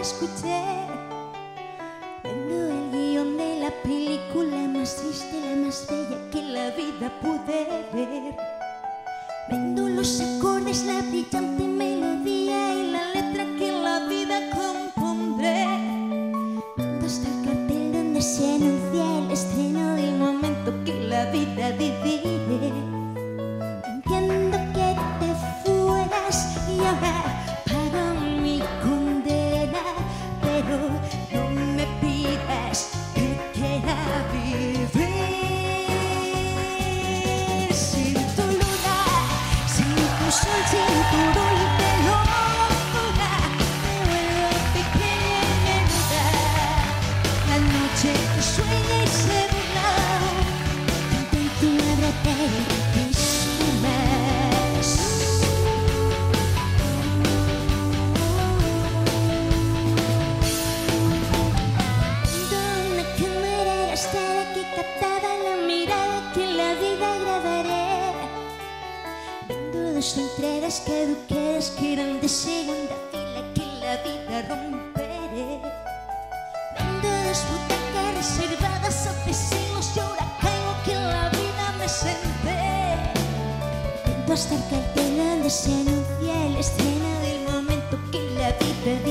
escuché. Vendo el guion de la película más triste, la más bella que la vida pude ver. Vendo los acordes, la brillante melodía y la letra que la vida compondré. Vendo hasta el cartel donde se anuncia el estreno del momento que la vida vivía Vendo dos entradas caducadas que eran de segunda fila que la vida romperé. Dos butacas reservadas hace siglos y ahora caigo que la vida me senté. Vendo hasta el cartel donde se anuncia el estreno del momento que la vida